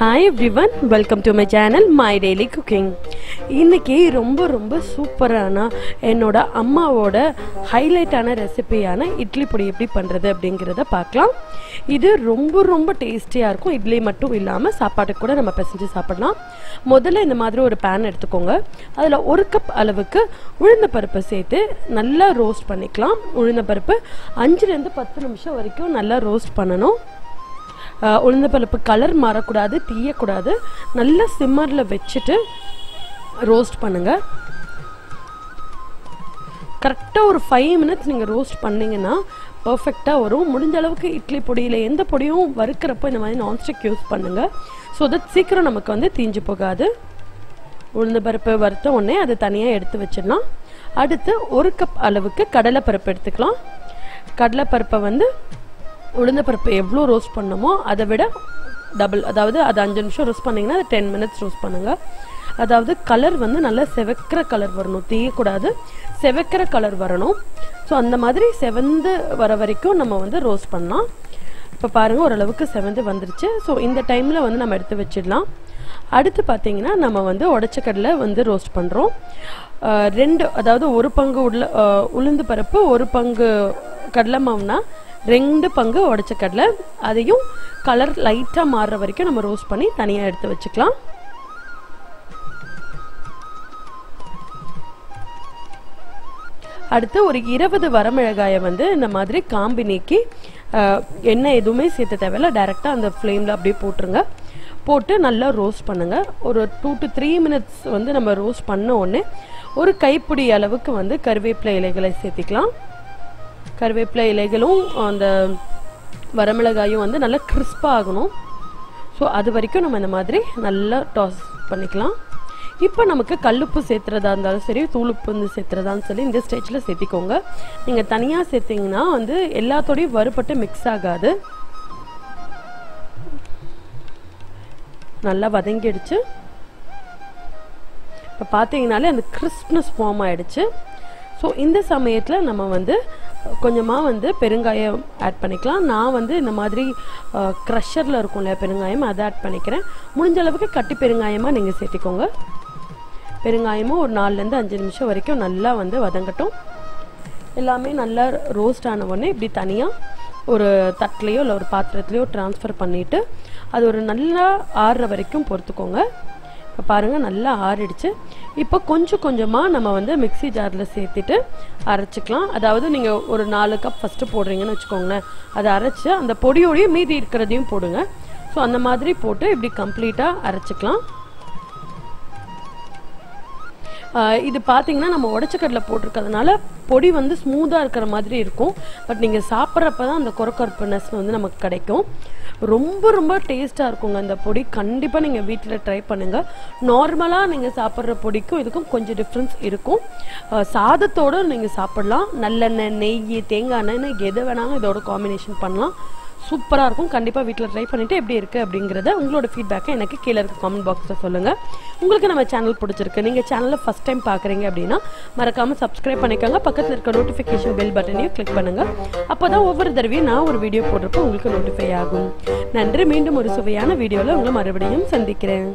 Hi everyone welcome to my channel my daily cooking இன்றைக்கி ரொம்ப ரொம்ப சூப்பரான என்னோட அம்மாவோட ஹைலைட்டான ரெசிபியான இட்லி பொடி எப்படி பண்ணுறது அப்படிங்கிறத பார்க்கலாம். இது ரொம்ப ரொம்ப டேஸ்டியாக இருக்கும். இட்லி மட்டும் இல்லாமல் சாப்பாட்டுக்கு கூட நம்ம பிசைஞ்சு சாப்பிடலாம். முதல்ல இந்த மாதிரி ஒரு பேன் எடுத்துக்கோங்க. அதில் ஒரு கப் அளவுக்கு உளுந்த பருப்பை சேர்த்து நல்லா ரோஸ்ட் பண்ணிக்கலாம். உளுந்த பருப்பு அஞ்சுலேருந்து பத்து நிமிஷம் வரைக்கும் நல்லா ரோஸ்ட் பண்ணணும். உளுந்த பருப்பு கலர் மாறக்கூடாது தீயக்கூடாது. நல்லா சிம்மரில் வச்சுட்டு ரோஸ்ட் பண்ணுங்கள் கரெக்டாக ஒரு ஃபைவ் மினிட்ஸ் நீங்கள் ரோஸ்ட் பண்ணிங்கன்னா பர்ஃபெக்டாக வரும். முடிஞ்ச அளவுக்கு இட்லி பொடியில் எந்த பொடியும் வறுக்கிறப்போ இந்த மாதிரி நான்ஸ்டிக் யூஸ் பண்ணுங்கள் ஸோ தட் சீக்கிரம் நமக்கு வந்து தீஞ்சு போகாது. உளுந்த பருப்பு வறுத்த உடனே அதை தனியாக எடுத்து வச்சிடலாம். அடுத்து ஒரு கப் அளவுக்கு கடலைப்பருப்பு எடுத்துக்கலாம். கடலைப்பருப்பை வந்து உளுந்த பருப்பு எவ்வளோ ரோஸ்ட் பண்ணமோ அதை விட டபுள் அதாவது அது அஞ்சு நிமிஷம் ரோஸ்ட் பண்ணிங்கன்னா அது டென் மினிட்ஸ் ரோஸ்ட் பண்ணுங்கள் அதாவது கலர் வந்து நல்லா செவக்கிற கலர் வரணும். தீயக்கூடாது. செவக்கிற கலர் வரணும். ஸோ அந்த மாதிரி செவந்து வர வரைக்கும் நம்ம வந்து ரோஸ்ட் பண்ணலாம். இப்போ பாருங்கள் ஓரளவுக்கு செவந்து வந்துருச்சு. ஸோ இந்த டைமில் வந்து நம்ம எடுத்து வச்சிடலாம். அடுத்து பார்த்தீங்கன்னா நம்ம வந்து உடச்ச கடலை வந்து ரோஸ்ட் பண்ணுறோம் ரெண்டு அதாவது ஒரு பங்கு உள்ள உளுந்து பருப்பு ஒரு பங்கு கடலை மாவுனா ரெண்டு பங்கு உடச்ச கடலை. அதையும் கலர் லைட்டாக மாறுற வரைக்கும் நம்ம ரோஸ்ட் பண்ணி தனியாக எடுத்து வச்சுக்கலாம். அடுத்து ஒரு இருபது வரமிளகாயை வந்து இந்த மாதிரி காம்பி நீக்கி எண்ணெய் எதுவுமே சேர்த்து தேவையில்ல. டைரெக்டாக அந்த ஃப்ளேமில் அப்படியே போட்டுருங்க. போட்டு நல்லா ரோஸ்ட் பண்ணுங்கள் ஒரு டூ டு த்ரீ மினிட்ஸ் வந்து நம்ம ரோஸ்ட் பண்ண உடனே ஒரு கைப்பிடி அளவுக்கு வந்து கருவேப்பிலை இலைகளை சேர்த்திக்கலாம். கருவேப்பிலை இலைகளும் அந்த வரமிளகாயும் வந்து நல்லா கிறிஸ்பாக ஆகணும். ஸோ அது வரைக்கும் நம்ம இந்த மாதிரி நல்லா டாஸ் பண்ணிக்கலாம். இப்போ நமக்கு கல்லுப்பு சேர்த்துறதா இருந்தாலும் சரி தூளுப்பு வந்து சேர்த்துறதான்னு சொல்லி இந்த ஸ்டேஜில் சேர்த்திக்கோங்க. நீங்கள் தனியாக சேர்த்திங்கன்னா வந்து எல்லாத்தோடையும் வறுபட்டு மிக்ஸ் ஆகாது. நல்லா வதங்கிடுச்சு. இப்போ பார்த்தீங்கனாலே அந்த கிறிஸ்ப்னஸ் ஃபார்ம் ஆகிடுச்சு ஸோ இந்த சமயத்தில் நம்ம வந்து கொஞ்சமாக வந்து பெருங்காயம் ஆட் பண்ணிக்கலாம். நான் வந்து இந்த மாதிரி க்ரஷரில் இருக்கும் இல்லையா பெருங்காயம் அதை ஆட் பண்ணிக்கிறேன். முடிஞ்ச அளவுக்கு கட்டி பெருங்காயமாக நீங்கள் சேர்த்திக்கோங்க. பெருங்காயமும் ஒரு நாலுலேருந்து அஞ்சு நிமிஷம் வரைக்கும் நல்லா வந்து வதங்கட்டும். எல்லாமே நல்லா ரோஸ்ட் ஆன உடனே இப்படி தனியாக ஒரு தட்டிலையோ இல்லை ஒரு பாத்திரத்துலையோ ட்ரான்ஸ்ஃபர் பண்ணிவிட்டு அது ஒரு நல்லா ஆறுற வரைக்கும் பொறுத்துக்கோங்க. பாருங்கள் நல்லா ஆறிடுச்சு. இப்போ கொஞ்சம் கொஞ்சமாக நம்ம வந்து மிக்ஸி ஜாரில் சேர்த்துட்டு அரைச்சிக்கலாம். அதாவது நீங்கள் ஒரு நாலு கப் ஃபஸ்ட்டு போடுறீங்கன்னு வச்சுக்கோங்களேன். அதை அரைச்சி அந்த பொடியோடையும் மீதி இருக்கிறதையும் போடுங்க. ஸோ அந்த மாதிரி போட்டு இப்படி கம்ப்ளீட்டாக அரைச்சிக்கலாம். இது பார்த்தீங்கன்னா நம்ம உடச்சக்கடலை போட்டிருக்கிறதுனால பொடி வந்து ஸ்மூத்தாக இருக்கிற மாதிரி இருக்கும். பட் நீங்கள் சாப்பிட்றப்ப தான் அந்த கொரக்கொரப்புனஸ் வந்து நமக்கு கிடைக்கும். ரொம்ப ரொம்ப டேஸ்ட்டாக இருக்குங்க அந்த பொடி. கண்டிப்பாக நீங்கள் வீட்டில் ட்ரை பண்ணுங்கள் நார்மலாக நீங்கள் சாப்பிட்ற பொடிக்கும் இதுக்கும் கொஞ்சம் டிஃப்ரென்ஸ் இருக்கும். சாதத்தோடு நீங்கள் சாப்பிட்லாம். நல்லெண்ணெய் நெய் தேங்காய் எண்ணெய் எது வேணாலும் இதோட காம்பினேஷன் பண்ணலாம். சூப்பராக இருக்கும். கண்டிப்பாக வீட்டில் ட்ரை பண்ணிவிட்டு எப்படி இருக்குது அப்படிங்கிறத உங்களோட ஃபீட்பேக்கை எனக்கு கீழே இருக்க காமெண்ட் பாக்ஸில் சொல்லுங்கள் உங்களுக்கு நம்ம சேனல் பிடிச்சிருக்கு. நீங்கள் சேனலை ஃபஸ்ட் டைம் பார்க்குறீங்க அப்படின்னா மறக்காமல் சப்ஸ்கிரைப் பண்ணிக்கோங்க. பக்கத்தில் இருக்க நோட்டிஃபிகேஷன் பெல் பட்டனையும் கிளிக் பண்ணுங்கள் அப்போ தான் ஒவ்வொரு தடவையும் நான் ஒரு வீடியோ போடுறப்போ உங்களுக்கு நோட்டிஃபை ஆகும். நன்றி. மீண்டும் ஒரு சுவையான வீடியோவில் உங்களை மறுபடியும் சந்திக்கிறேன்.